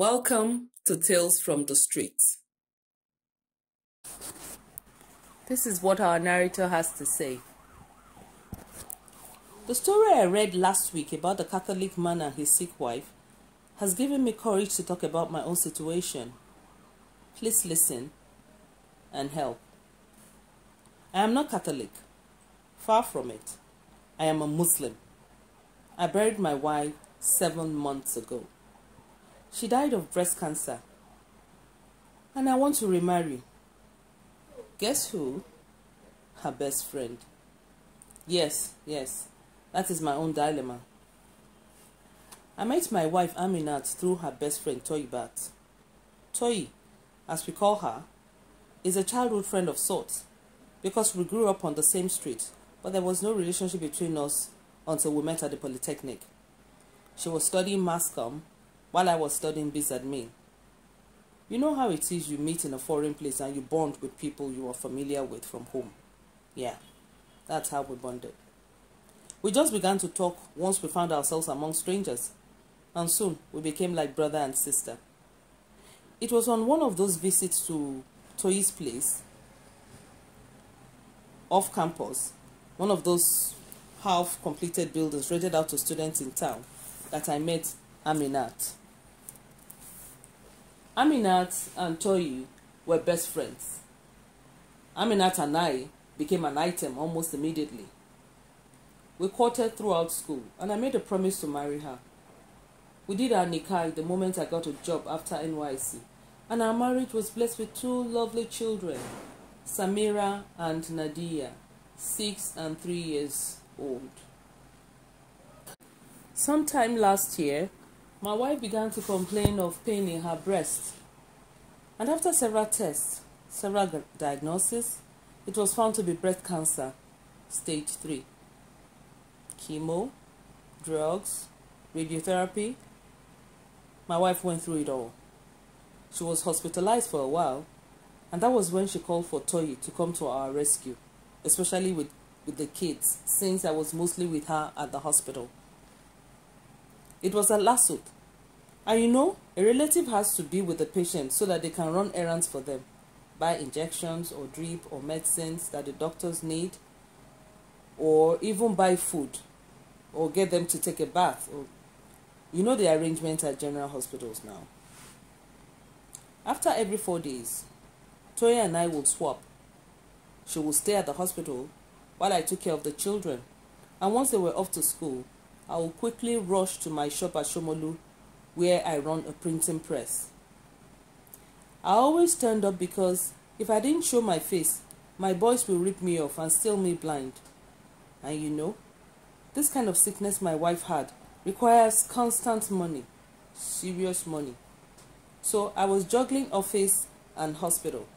Welcome to Tales from the Streets. This is what our narrator has to say. The story I read last week about the Catholic man and his sick wife has given me courage to talk about my own situation. Please listen and help. I am not Catholic. Far from it. I am a Muslim. I buried my wife seven months ago. She died of breast cancer. And I want to remarry. Guess who? Her best friend. Yes, yes, that is my own dilemma. I met my wife Aminat through her best friend Toyibat. Toyi, as we call her, is a childhood friend of sorts because we grew up on the same street, but there was no relationship between us until we met at the Polytechnic. She was studying mass comm while I was studying biz admin. You know how it is you meet in a foreign place and you bond with people you are familiar with from home. Yeah, that's how we bonded. We just began to talk once we found ourselves among strangers, and soon we became like brother and sister. It was on one of those visits to Toyi's place off campus, one of those half completed buildings rented out to students in town, that I met Aminat. Aminat and Toyi were best friends. Aminat and I became an item almost immediately. We courted throughout school, and I made a promise to marry her. We did our nikah the moment I got a job after NYC, and our marriage was blessed with two lovely children, Samira and Nadia, six and three years old. Sometime last year, my wife began to complain of pain in her breast. And after several tests, several diagnoses, it was found to be breast cancer, stage 3. Chemo, drugs, radiotherapy. My wife went through it all. She was hospitalized for a while, and that was when she called for Toyi to come to our rescue, especially with, with the kids, since I was mostly with her at the hospital. It was a LASUTH. And you know, a relative has to be with the patient so that they can run errands for them, buy injections or drip or medicines that the doctors need, or even buy food, or get them to take a bath. Or, you know the arrangement at general hospitals now. After every four days, Toyi and I would swap. She would stay at the hospital while I took care of the children. And once they were off to school, I will quickly rush to my shop at Shomolu where I run a printing press. I always turned up because if I didn't show my face, my boys will rip me off and steal me blind. And you know, this kind of sickness my wife had requires constant money, serious money. So I was juggling office and hospital,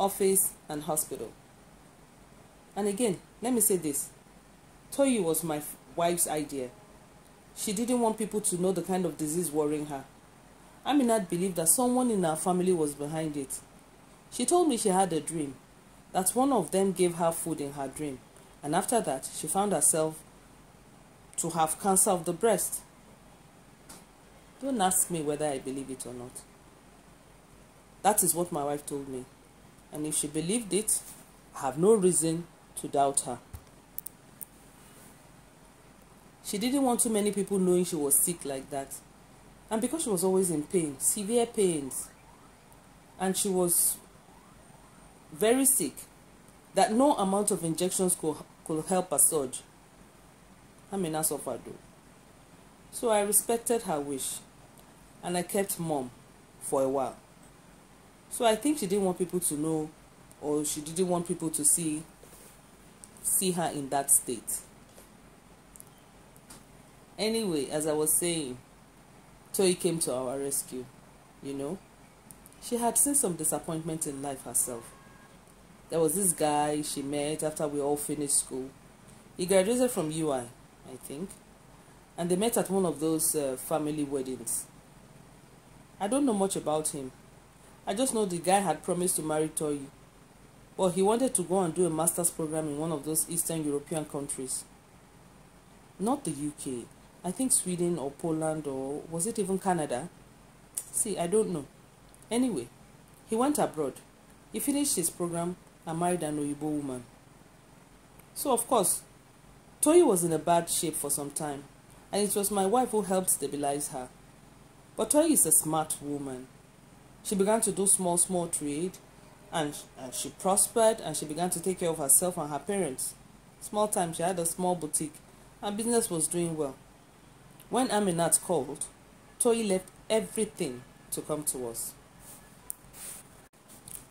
office and hospital. And again, let me say this Toyi was my wife's idea. She didn't want people to know the kind of disease worrying her. Aminat believed that someone in her family was behind it. She told me she had a dream, that one of them gave her food in her dream, and after that, she found herself to have cancer of the breast. Don't ask me whether I believe it or not. That is what my wife told me. And if she believed it, I have no reason to doubt her. She didn't want too many people knowing she was sick like that. And because she was always in pain, severe pains, and she was very sick, that no amount of injections could, could help her surge. I suffered though. So I respected her wish, and I kept mom for a while. So I think she didn't want people to know, or she didn't want people to see see her in that state. Anyway, as I was saying, Toyi came to our rescue, you know. She had seen some disappointment in life herself. There was this guy she met after we all finished school. He graduated from UI, I think, and they met at one of those uh, family weddings. I don't know much about him. I just know the guy had promised to marry Toyi, but he wanted to go and do a master's program in one of those Eastern European countries. Not the UK, I think Sweden or Poland or was it even Canada? See, I don't know. Anyway, he went abroad. He finished his program and married an Oyibo woman. So, of course, Toyi was in a bad shape for some time, and it was my wife who helped stabilize her. But Toyi is a smart woman. She began to do small, small trade, and, and she prospered, and she began to take care of herself and her parents. Small time, she had a small boutique, and business was doing well. When Aminat called, Toyi left everything to come to us.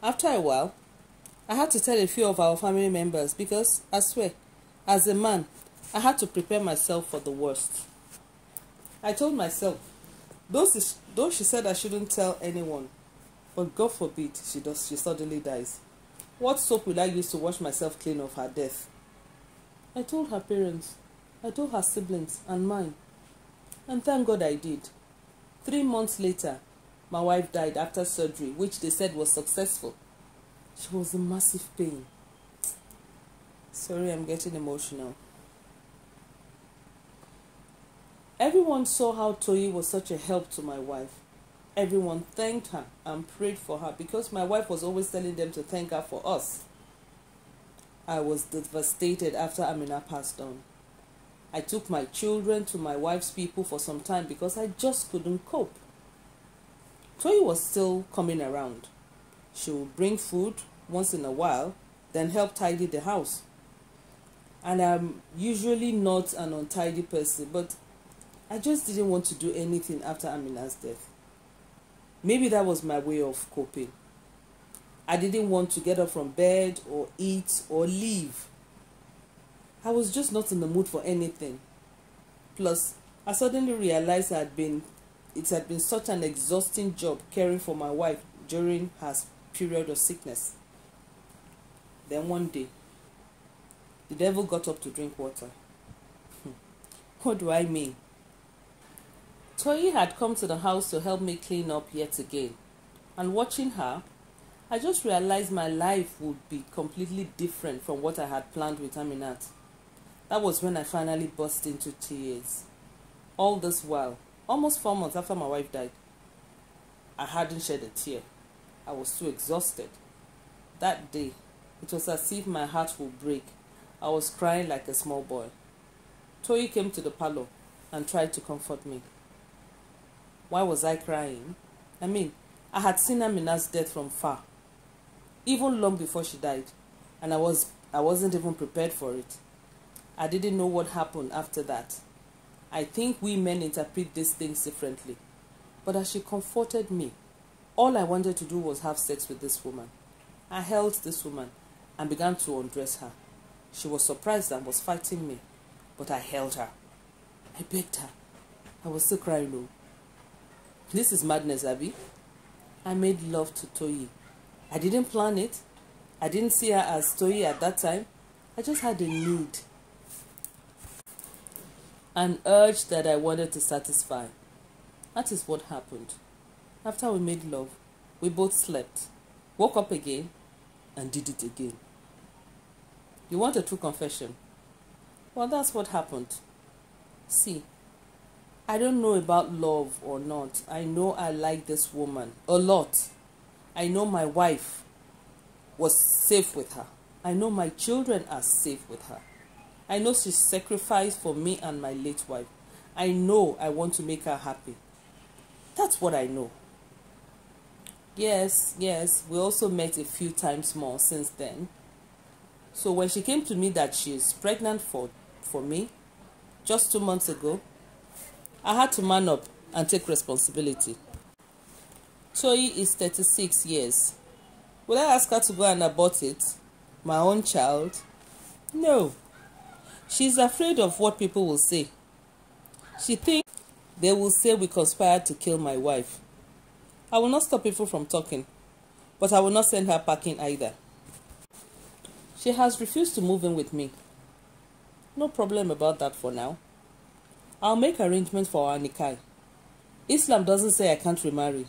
After a while, I had to tell a few of our family members because, I swear, as a man, I had to prepare myself for the worst. I told myself, though she said I shouldn't tell anyone, but God forbid she does she suddenly dies. What soap will I use to wash myself clean of her death? I told her parents, I told her siblings and mine. And thank God I did. Three months later, my wife died after surgery, which they said was successful. She was in massive pain. Sorry, I'm getting emotional. Everyone saw how Toyi was such a help to my wife. Everyone thanked her and prayed for her because my wife was always telling them to thank her for us. I was devastated after Amina passed on. I took my children to my wife's people for some time because I just couldn't cope. Toyi was still coming around. She would bring food once in a while, then help tidy the house. And I'm usually not an untidy person, but I just didn't want to do anything after Amina's death. Maybe that was my way of coping. I didn't want to get up from bed or eat or leave I was just not in the mood for anything. Plus, I suddenly realized I had been it had been such an exhausting job caring for my wife during her period of sickness. Then one day, the devil got up to drink water. what do I mean? Toyi had come to the house to help me clean up yet again. And watching her, I just realized my life would be completely different from what I had planned with Aminat. That was when I finally burst into tears. All this while, almost four months after my wife died, I hadn't shed a tear. I was too exhausted. That day, it was as if my heart would break. I was crying like a small boy. Toyi came to the parlor and tried to comfort me. Why was I crying? I mean, I had seen Amina's death from far, even long before she died, and I was I wasn't even prepared for it. I didn't know what happened after that. I think we men interpret these things differently. But as she comforted me, all I wanted to do was have sex with this woman. I held this woman and began to undress her. She was surprised and was fighting me, but I held her. I begged her. I was still crying, though. This is madness, Abby. I made love to Toyi. I didn't plan it. I didn't see her as Toyi at that time. I just had a need an urge that I wanted to satisfy. That is what happened. After we made love, we both slept, woke up again, and did it again. You want a true confession? Well, that's what happened. See, I don't know about love or not. I know I like this woman a lot. I know my wife was safe with her. I know my children are safe with her. I know she sacrificed for me and my late wife. I know I want to make her happy. That's what I know. Yes, yes, we also met a few times more since then. So when she came to me that she is pregnant for, for me, just two months ago, I had to man up and take responsibility. Toyi is 36 years. Will I ask her to go and abort it? My own child? No. She's afraid of what people will say. She thinks they will say we conspired to kill my wife. I will not stop people from talking, but I will not send her packing either. She has refused to move in with me. No problem about that for now. I'll make arrangements for our Nikai. Islam doesn't say I can't remarry.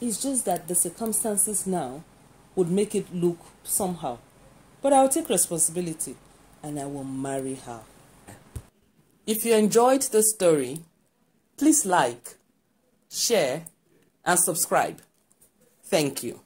It's just that the circumstances now would make it look somehow. But I'll take responsibility and I will marry her. If you enjoyed the story, please like, share, and subscribe. Thank you.